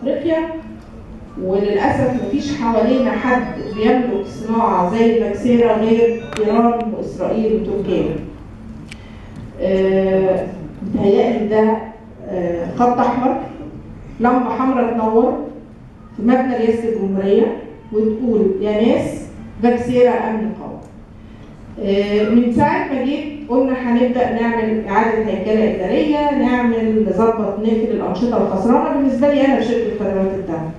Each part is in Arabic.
أفريقيا وللأسف مفيش حوالينا حد بيملك صناعة زي البكسيرا غير إيران وإسرائيل وتركيا. آه، متهيألي ده آه، خط أحمر لمبة حمراء تنور في مبنى رئاسه الجمهورية وتقول يا ناس بكسيرا أمن قومي. آه، من ساعة ما جيت قلنا هنبدأ نعمل إعادة هيكلة إدارية، نعمل نظبط نقفل الأنشطة الخسرانة بالنسبة لي أنا في شركة خدمات الدعم.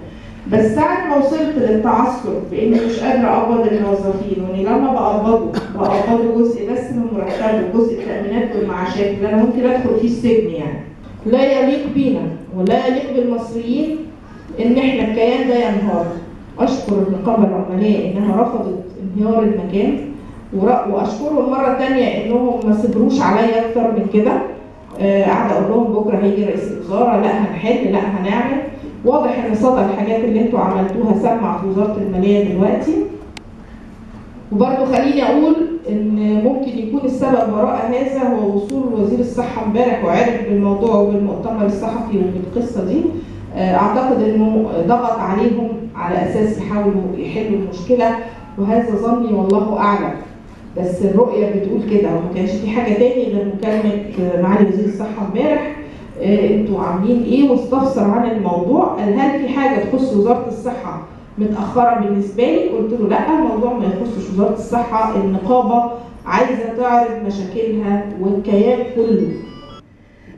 بس ساعة ما وصلت للتعثر بإني مش قادرة أقبض الموظفين وإني لما بقبضه بقبضه جزء بس من مرتبه جزء التأمينات والمعاشات اللي أنا ممكن أدخل فيه السجن يعني. لا يليق بينا ولا يليق بالمصريين إن إحنا الكيان ده ينهار. أشكر النقابة العمالية إنها رفضت انهيار المكان وأشكرهم مرة تانية إنهم ما صبروش عليا أكتر من كده. آه، قاعدة أقول لهم بكرة هيجي رئيس الوزارة لا هنحل لا هنعمل. واضح إن صدى الحاجات اللي أنتوا عملتوها سمع في وزارة المالية دلوقتي. وبرضه خليني أقول إن ممكن يكون السبب وراء هذا هو وصول وزير الصحة امبارح وعرف بالموضوع وبالمؤتمر الصحفي وبالقصة دي. آه، أعتقد إنه ضغط عليهم على أساس يحاولوا يحلوا المشكلة وهذا ظني والله أعلم. بس الرؤية بتقول كده. وما كانش في حاجة تاني غير مكالمة معالي وزير الصحة امبارح. آه، أنتوا عاملين إيه واستفسر عن الموضوع؟ قال هل في حاجة تخص وزارة الصحة متأخرة بالنسبة لي؟ قلت له لأ الموضوع ما يخصش وزارة الصحة. النقابة عايزة تعرض مشاكلها والكيان كله.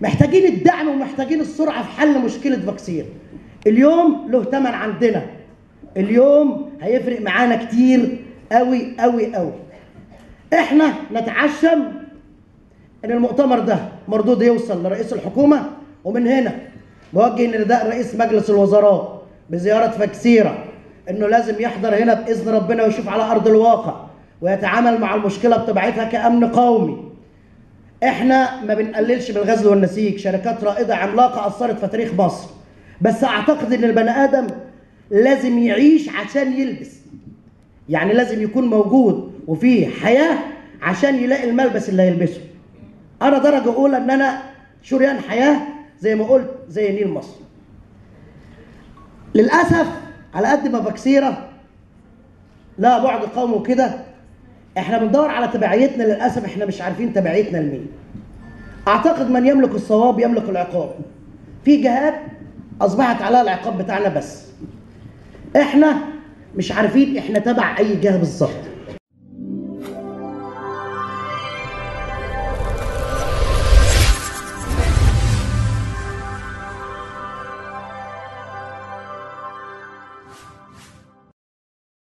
محتاجين الدعم ومحتاجين السرعة في حل مشكلة فاكسير اليوم له ثمن عندنا. اليوم هيفرق معانا كتير قوي قوي قوي إحنا نتعشم ان المؤتمر ده مردود يوصل لرئيس الحكومة ومن هنا موجه نداء رئيس مجلس الوزراء بزيارة فاكسيرا إنه لازم يحضر هنا بإذن ربنا ويشوف على أرض الواقع ويتعامل مع المشكلة بطبيعتها كأمن قومي. إحنا ما بنقللش من الغزل والنسيج شركات رائدة عملاقة أثرت في تاريخ مصر. بس أعتقد إن البني آدم لازم يعيش عشان يلبس. يعني لازم يكون موجود وفيه حياة عشان يلاقي الملبس اللي هيلبسه. أنا درجة أولى إن أنا شريان حياة زي ما قلت زي نيل مصر. للأسف على قد ما فاكسيره لا بعد قومي وكده إحنا بندور على تبعيتنا للأسف إحنا مش عارفين تبعيتنا لمين. أعتقد من يملك الصواب يملك العقاب. في جهات أصبحت عليها العقاب بتاعنا بس. إحنا مش عارفين إحنا تبع أي جهة بالظبط.